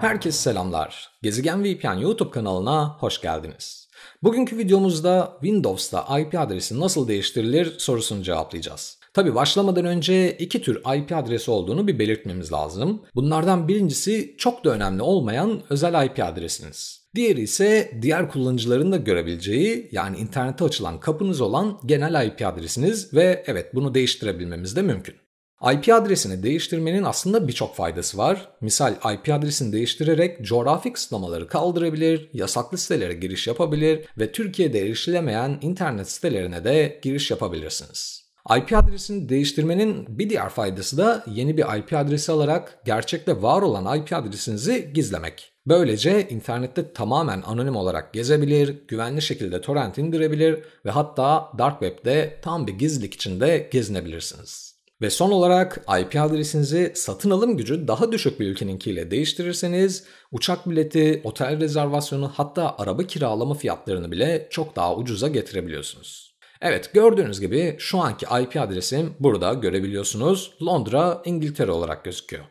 Herkese selamlar. Gezegen VPN YouTube kanalına hoş geldiniz. Bugünkü videomuzda Windows'ta IP adresi nasıl değiştirilir sorusunu cevaplayacağız. Tabi başlamadan önce iki tür IP adresi olduğunu bir belirtmemiz lazım. Bunlardan birincisi çok da önemli olmayan özel IP adresiniz. Diğeri ise diğer kullanıcıların da görebileceği yani internete açılan kapınız olan genel IP adresiniz ve evet bunu değiştirebilmemiz de mümkün. IP adresini değiştirmenin aslında birçok faydası var. Misal IP adresini değiştirerek coğrafi kısıtlamaları kaldırabilir, yasaklı sitelere giriş yapabilir ve Türkiye'de erişilemeyen internet sitelerine de giriş yapabilirsiniz. IP adresini değiştirmenin bir diğer faydası da yeni bir IP adresi alarak gerçekte var olan IP adresinizi gizlemek. Böylece internette tamamen anonim olarak gezebilir, güvenli şekilde torrent indirebilir ve hatta dark web'de tam bir gizlilik içinde gezinebilirsiniz. Ve son olarak IP adresinizi satın alım gücü daha düşük bir ülkeninkiyle değiştirirseniz uçak bileti, otel rezervasyonu hatta araba kiralama fiyatlarını bile çok daha ucuza getirebiliyorsunuz. Evet gördüğünüz gibi şu anki IP adresim burada görebiliyorsunuz. Londra, İngiltere olarak gözüküyor.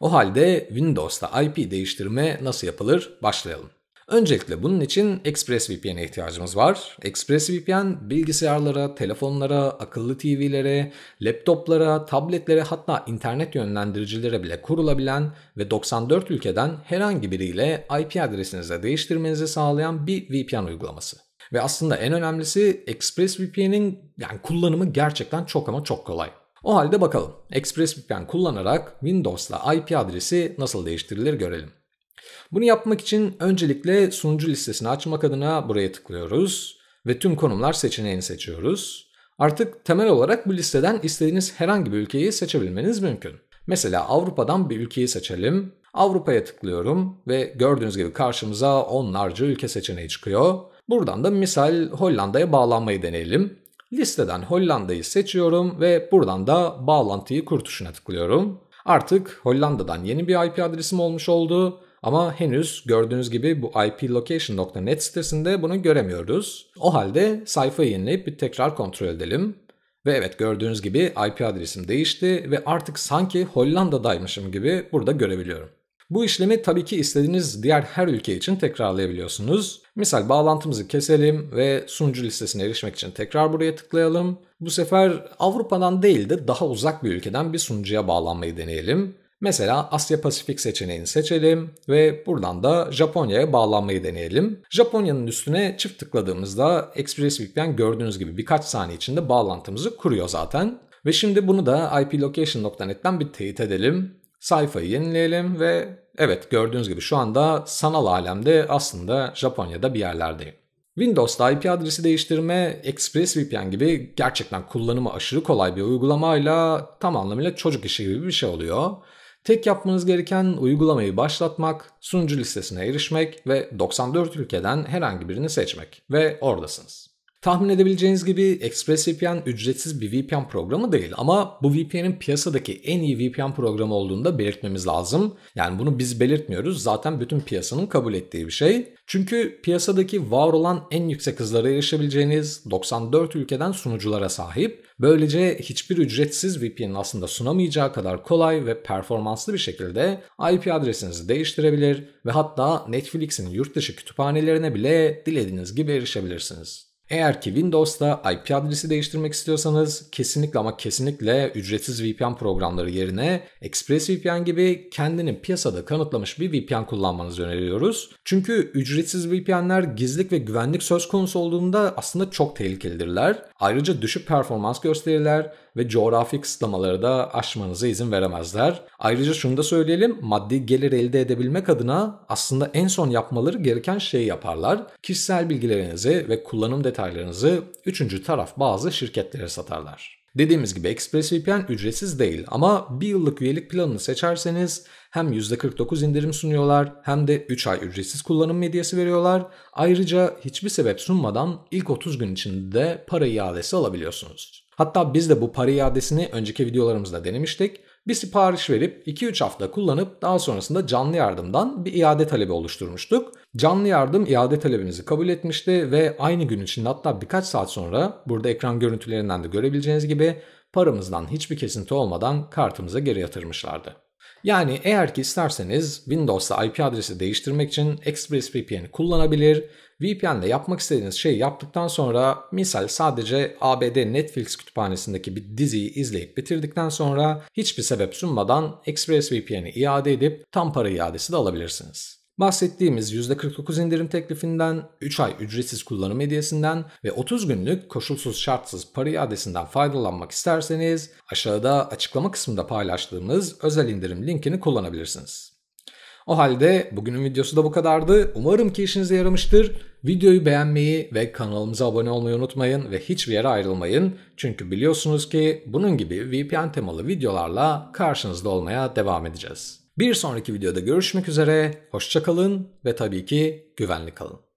O halde Windows'ta IP değiştirme nasıl yapılır? Başlayalım. Öncelikle bunun için ExpressVPN'e ihtiyacımız var. ExpressVPN bilgisayarlara, telefonlara, akıllı TV'lere, laptoplara, tabletlere hatta internet yönlendiricilere bile kurulabilen ve 94 ülkeden herhangi biriyle IP adresinizi değiştirmenizi sağlayan bir VPN uygulaması. Ve aslında en önemlisi ExpressVPN'in yani kullanımı gerçekten çok ama çok kolay. O halde bakalım ExpressVPN kullanarak Windows'la IP adresi nasıl değiştirilir görelim. Bunu yapmak için öncelikle sunucu listesini açmak adına buraya tıklıyoruz ve tüm konumlar seçeneğini seçiyoruz. Artık temel olarak bu listeden istediğiniz herhangi bir ülkeyi seçebilmeniz mümkün. Mesela Avrupa'dan bir ülkeyi seçelim. Avrupa'ya tıklıyorum ve gördüğünüz gibi karşımıza onlarca ülke seçeneği çıkıyor. Buradan da misal Hollanda'ya bağlanmayı deneyelim. Listeden Hollanda'yı seçiyorum ve buradan da bağlantıyı kur tuşuna tıklıyorum. Artık Hollanda'dan yeni bir IP adresim olmuş oldu ama henüz gördüğünüz gibi bu iplocation.net sitesinde bunu göremiyoruz. O halde sayfayı yenileyip bir tekrar kontrol edelim. Ve evet gördüğünüz gibi IP adresim değişti ve artık sanki Hollanda'daymışım gibi burada görebiliyorum. Bu işlemi tabii ki istediğiniz diğer her ülke için tekrarlayabiliyorsunuz. Misal bağlantımızı keselim ve sunucu listesine erişmek için tekrar buraya tıklayalım. Bu sefer Avrupa'dan değil de daha uzak bir ülkeden bir sunucuya bağlanmayı deneyelim. Mesela Asya Pasifik seçeneğini seçelim ve buradan da Japonya'ya bağlanmayı deneyelim. Japonya'nın üstüne çift tıkladığımızda ExpressVPN gördüğünüz gibi birkaç saniye içinde bağlantımızı kuruyor zaten. Ve şimdi bunu da iplocation.net'ten bir teyit edelim. Sayfayı yenileyelim ve evet gördüğünüz gibi şu anda sanal alemde aslında Japonya'da bir yerlerdeyim. Windows'ta IP adresi değiştirme ExpressVPN gibi gerçekten kullanımı aşırı kolay bir uygulamayla tam anlamıyla çocuk işi gibi bir şey oluyor. Tek yapmanız gereken uygulamayı başlatmak, sunucu listesine erişmek ve 94 ülkeden herhangi birini seçmek ve oradasınız. Tahmin edebileceğiniz gibi ExpressVPN ücretsiz bir VPN programı değil ama bu VPN'in piyasadaki en iyi VPN programı olduğunu da belirtmemiz lazım. Yani bunu biz belirtmiyoruz zaten bütün piyasanın kabul ettiği bir şey. Çünkü piyasadaki var olan en yüksek hızlara erişebileceğiniz 94 ülkeden sunuculara sahip. Böylece hiçbir ücretsiz VPN'in aslında sunamayacağı kadar kolay ve performanslı bir şekilde IP adresinizi değiştirebilir ve hatta Netflix'in yurt dışı kütüphanelerine bile dilediğiniz gibi erişebilirsiniz. Eğer ki Windows'ta IP adresi değiştirmek istiyorsanız kesinlikle ama kesinlikle ücretsiz VPN programları yerine ExpressVPN gibi kendini piyasada kanıtlamış bir VPN kullanmanızı öneriyoruz. Çünkü ücretsiz VPN'ler gizlilik ve güvenlik söz konusu olduğunda aslında çok tehlikelidirler. Ayrıca düşük performans gösterirler ve coğrafi kısıtlamaları da aşmanıza izin veremezler. Ayrıca şunu da söyleyelim maddi gelir elde edebilmek adına aslında en son yapmaları gereken şeyi yaparlar. Kişisel bilgilerinizi ve kullanım detaylarınızı üçüncü taraf bazı şirketlere satarlar. Dediğimiz gibi ExpressVPN ücretsiz değil ama bir yıllık üyelik planını seçerseniz hem %49 indirim sunuyorlar hem de 3 ay ücretsiz kullanım medyası veriyorlar. Ayrıca hiçbir sebep sunmadan ilk 30 gün içinde para iadesi alabiliyorsunuz. Hatta biz de bu para iadesini önceki videolarımızda denemiştik. Bir sipariş verip 2-3 hafta kullanıp daha sonrasında canlı yardımdan bir iade talebi oluşturmuştuk. Canlı yardım iade talebimizi kabul etmişti ve aynı gün içinde hatta birkaç saat sonra burada ekran görüntülerinden de görebileceğiniz gibi paramızdan hiçbir kesinti olmadan kartımıza geri yatırmışlardı. Yani eğer ki isterseniz Windows'ta IP adresi değiştirmek için ExpressVPN'i kullanabilir. VPN'de yapmak istediğiniz şeyi yaptıktan sonra misal sadece ABD Netflix kütüphanesindeki bir diziyi izleyip bitirdikten sonra hiçbir sebep sunmadan ExpressVPN'i iade edip tam para iadesi de alabilirsiniz. Bahsettiğimiz %49 indirim teklifinden, 3 ay ücretsiz kullanım hediyesinden ve 30 günlük koşulsuz şartsız para iadesinden faydalanmak isterseniz aşağıda açıklama kısmında paylaştığımız özel indirim linkini kullanabilirsiniz. O halde bugünün videosu da bu kadardı. Umarım ki işinize yaramıştır. Videoyu beğenmeyi ve kanalımıza abone olmayı unutmayın ve hiçbir yere ayrılmayın. Çünkü biliyorsunuz ki bunun gibi VPN temalı videolarla karşınızda olmaya devam edeceğiz. Bir sonraki videoda görüşmek üzere, hoşçakalın ve tabii ki güvenli kalın.